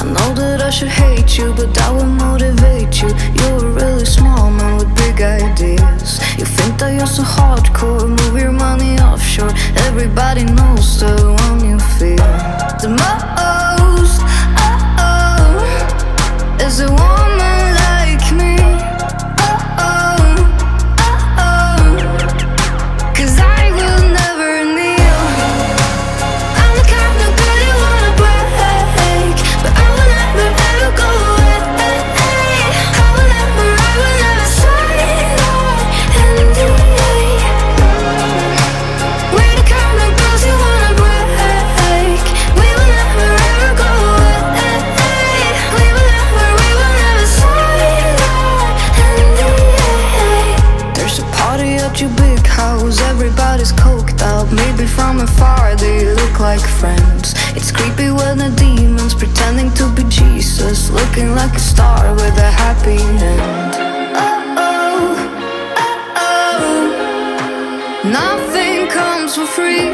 I know that I should hate you, but that would motivate you. You're a really small man with big ideas. You think that you're so hardcore, move your money offshore. Everybody knows the one you feel the most. Everybody's coked out. Maybe from afar they look like friends. It's creepy when the demons pretending to be Jesus, looking like a star with a happy end. Oh oh, oh oh, nothing comes for free.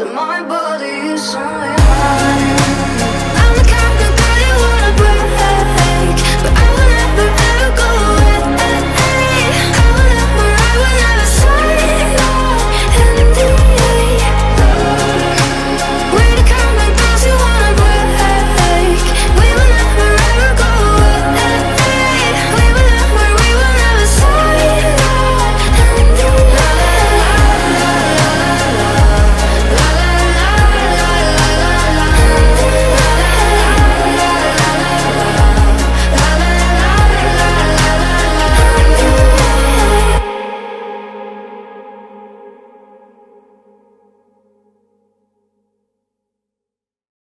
To my body is only